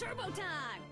Turbo time!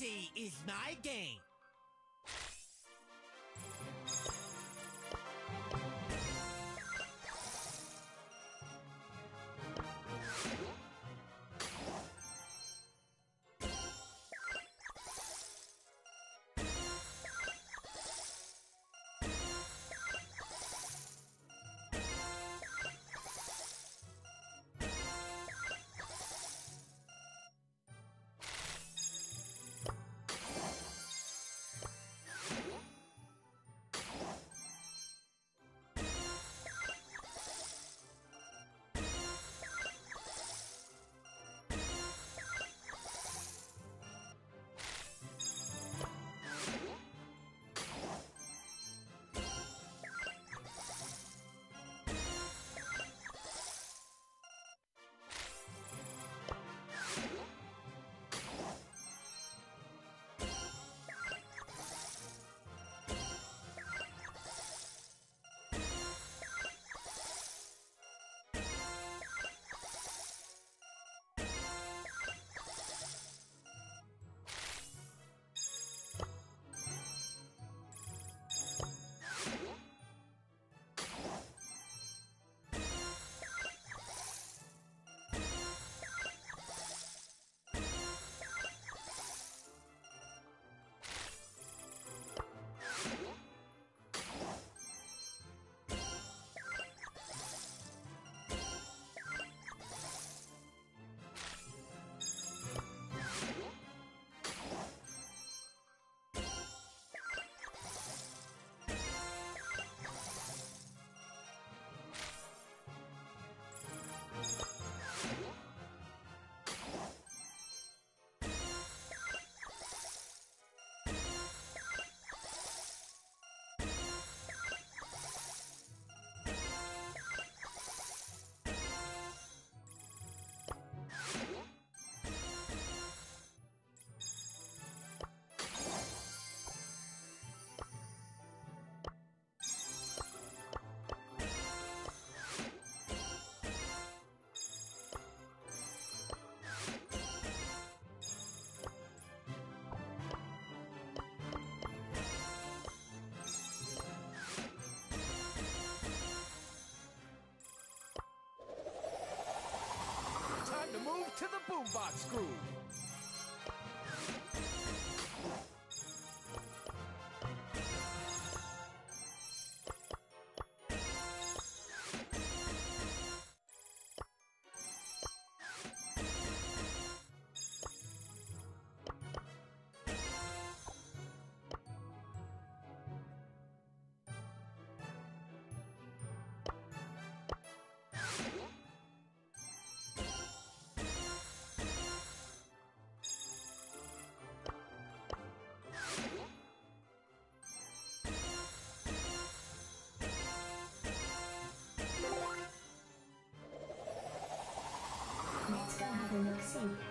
Geology is my game. To the boombox groove. 很一下